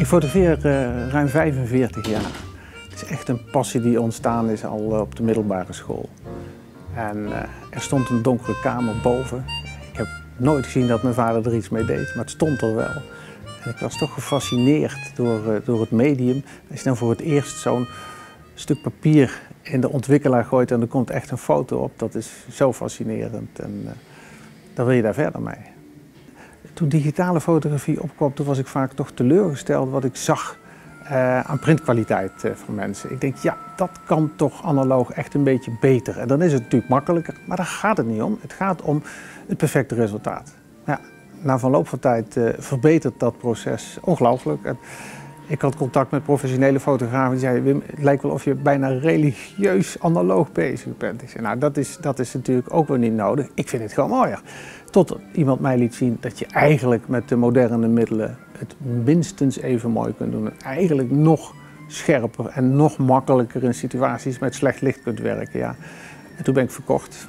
Ik fotografeer uh, ruim 45 jaar. Het is echt een passie die ontstaan is al uh, op de middelbare school. En uh, er stond een donkere kamer boven. Ik heb nooit gezien dat mijn vader er iets mee deed, maar het stond er wel. En ik was toch gefascineerd door, door het medium. Als je dan voor het eerst zo'n stuk papier in de ontwikkelaar gooit en er komt echt een foto op, dat is zo fascinerend. En dan wil je daar verder mee. Toen digitale fotografie opkwam, toen was ik vaak toch teleurgesteld wat ik zag uh, aan printkwaliteit uh, van mensen. Ik denk, ja, dat kan toch analoog echt een beetje beter. En dan is het natuurlijk makkelijker, maar daar gaat het niet om. Het gaat om het perfecte resultaat. Ja, na verloop van tijd uh, verbetert dat proces ongelooflijk. Ik had contact met professionele fotografen die zeiden, Wim, het lijkt wel of je bijna religieus analoog bezig bent. Ik zei, nou, dat is, dat is natuurlijk ook wel niet nodig. Ik vind het gewoon mooier. Tot iemand mij liet zien dat je eigenlijk met de moderne middelen het minstens even mooi kunt doen. En eigenlijk nog scherper en nog makkelijker in situaties met slecht licht kunt werken. Ja. En toen ben ik verkocht.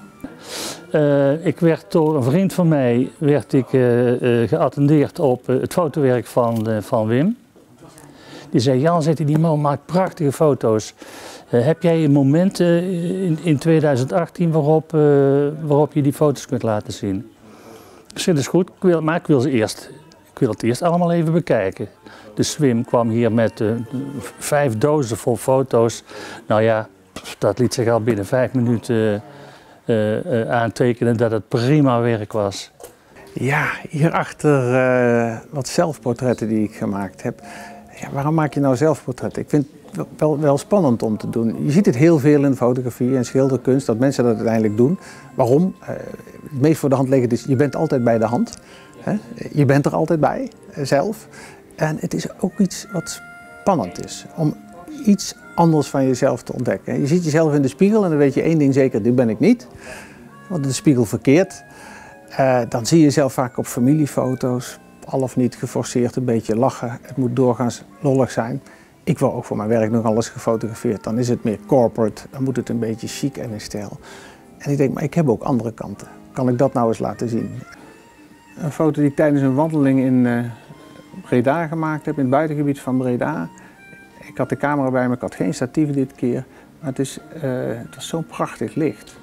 Uh, ik werd door een vriend van mij werd ik, uh, uh, geattendeerd op het fotowerk van, van Wim. Die zei, Jan, zegt die man maakt prachtige foto's. heb jij een moment in, in 2018 waarop, waarop je die foto's kunt laten zien? Ik zei, dat is goed, ik wil, maar ik wil, ze eerst, ik wil het eerst allemaal even bekijken. De Swim kwam hier met uh, vijf dozen vol foto's. Nou ja, dat liet zich al binnen vijf minuten aantekenen dat het prima werk was. Ja, hierachter wat zelfportretten die ik gemaakt heb. Ja, waarom maak je nou zelfportretten? Ik vind het wel, wel spannend om te doen. Je ziet het heel veel in fotografie en schilderkunst, dat mensen dat uiteindelijk doen. Waarom? het meest voor de hand liggend is, je bent altijd bij de hand. Hè? Je bent er altijd bij, eh, zelf. En het is ook iets wat spannend is, om iets anders van jezelf te ontdekken. Je ziet jezelf in de spiegel en dan weet je één ding zeker, dit ben ik niet. Want de spiegel verkeerd. Uh, dan zie je jezelf vaak op familiefoto's, al of niet geforceerd een beetje lachen. Het moet doorgaans lollig zijn. Ik wil ook voor mijn werk nog alles gefotografeerd. Dan is het meer corporate, dan moet het een beetje chic en in stijl. En ik denk, maar ik heb ook andere kanten kan ik dat nou eens laten zien. Een foto die ik tijdens een wandeling in uh, Breda gemaakt heb, in het buitengebied van Breda. Ik had de camera bij me, ik had geen statief dit keer, maar het, is, uh, het was zo'n prachtig licht.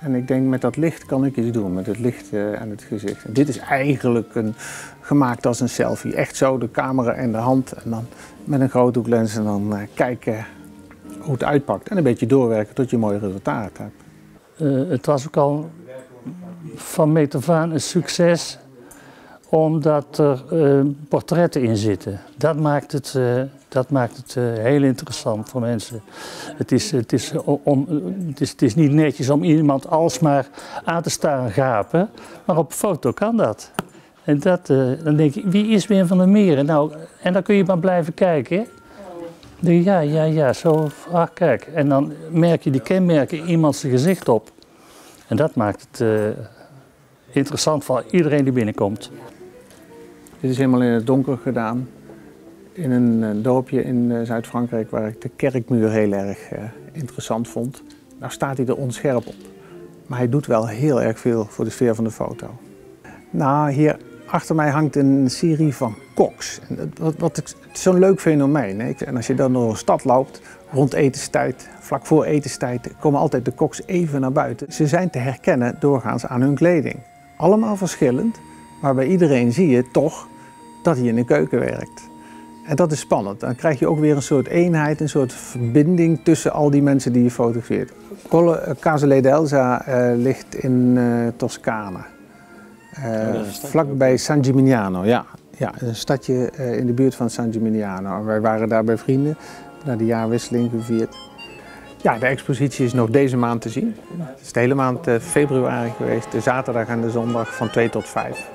En ik denk, met dat licht kan ik iets doen, met het licht uh, en het gezicht. En dit is eigenlijk een, gemaakt als een selfie. Echt zo, de camera in de hand en dan met een groothoeklens en dan kijken hoe het uitpakt. En een beetje doorwerken tot je een mooi resultaat hebt. het was ook al van meet af aan een succes omdat er portretten in zitten. Dat maakt het, dat maakt het uh, heel interessant voor mensen. Het is, het, is om, het, is, het is niet netjes om iemand alsmaar aan te staan gapen, maar op foto kan dat. En dat, dan denk je, wie is Wim van der Meren? Nou, en dan kun je maar blijven kijken. Ja, ja, ja, zo, ah kijk. En dan merk je die kenmerken in iemands gezicht op. En dat maakt het interessant voor iedereen die binnenkomt. Dit is helemaal in het donker gedaan. In een eh, dorpje in eh, Zuid-Frankrijk waar ik de kerkmuur heel erg uh, interessant vond. Nou staat hij er onscherp op. Maar hij doet wel heel erg veel voor de sfeer van de foto. Nou, hier achter mij hangt een serie van koks. Wat, wat zo'n leuk fenomeen. Hè? En als je dan door een stad loopt, rond etenstijd, vlak voor etenstijd, komen altijd de koks even naar buiten. Ze zijn te herkennen doorgaans aan hun kleding allemaal verschillend, maar bij iedereen zie je toch dat hij in de keuken werkt. En dat is spannend. Dan krijg je ook weer een soort eenheid, een soort verbinding tussen al die mensen die je fotografeert. Eh, Casale d'Elsa uh, ligt in uh, Toscane. Uh, vlakbij San Gimignano, ja. ja. Een stadje in de buurt van San Gimignano. Wij waren daar bij vrienden, naar de jaarwisseling gevierd. Ja, de expositie is nog deze maand te zien. Het is de hele maand eh, februari geweest, de zaterdag en de zondag van 2 tot 5.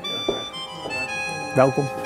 Welkom.